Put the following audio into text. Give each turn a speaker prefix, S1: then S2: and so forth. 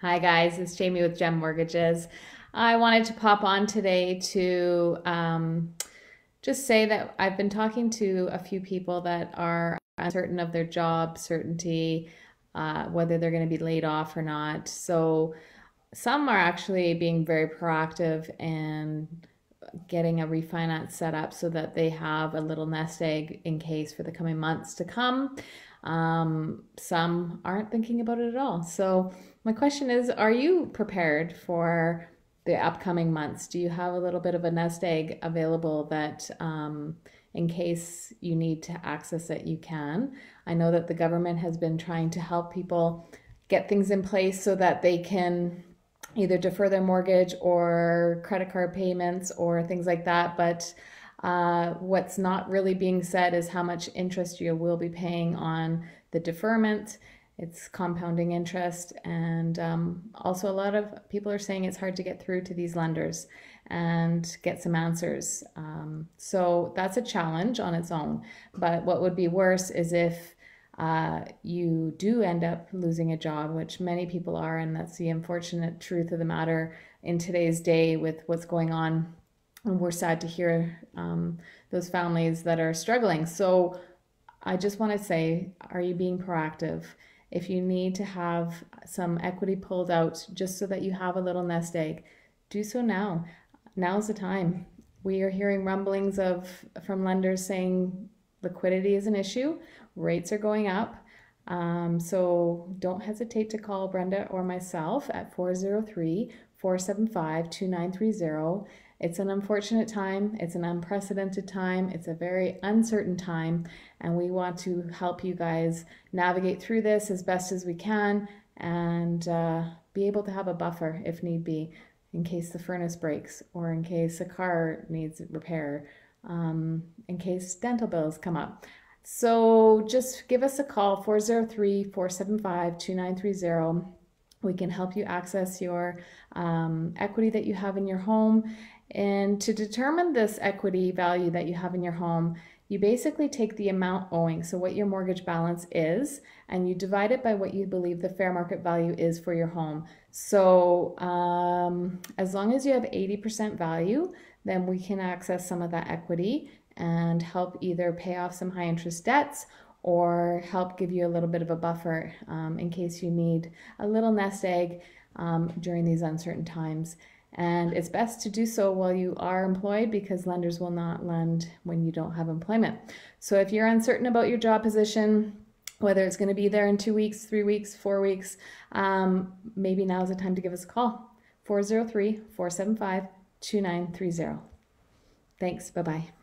S1: Hi, guys. It's Jamie with Gem Mortgages. I wanted to pop on today to um, just say that I've been talking to a few people that are uncertain of their job certainty, uh, whether they're going to be laid off or not. So, some are actually being very proactive and getting a refinance set up so that they have a little nest egg in case for the coming months to come. Um, some aren't thinking about it at all. So, my question is Are you prepared for the upcoming months? Do you have a little bit of a nest egg available that, um, in case you need to access it, you can? I know that the government has been trying to help people get things in place so that they can either defer their mortgage or credit card payments or things like that. But uh, what's not really being said is how much interest you will be paying on the deferment. It's compounding interest, and um, also a lot of people are saying it's hard to get through to these lenders and get some answers. Um, so that's a challenge on its own. But what would be worse is if uh, you do end up losing a job, which many people are, and that's the unfortunate truth of the matter in today's day with what's going on and we're sad to hear um, those families that are struggling. So I just want to say, are you being proactive? If you need to have some equity pulled out just so that you have a little nest egg, do so now. Now's the time. We are hearing rumblings of from lenders saying liquidity is an issue, rates are going up. Um, so don't hesitate to call Brenda or myself at 403 475 2930 it's an unfortunate time, it's an unprecedented time, it's a very uncertain time, and we want to help you guys navigate through this as best as we can and uh, be able to have a buffer if need be in case the furnace breaks or in case a car needs repair, um, in case dental bills come up. So just give us a call 403 475 2930. We can help you access your um, equity that you have in your home and to determine this equity value that you have in your home, you basically take the amount owing, so what your mortgage balance is, and you divide it by what you believe the fair market value is for your home. So um, as long as you have 80% value, then we can access some of that equity and help either pay off some high interest debts or help give you a little bit of a buffer um, in case you need a little nest egg um, during these uncertain times. And it's best to do so while you are employed because lenders will not lend when you don't have employment. So if you're uncertain about your job position, whether it's going to be there in two weeks, three weeks, four weeks, um, maybe now is the time to give us a call 403 475 2930. Thanks. Bye bye.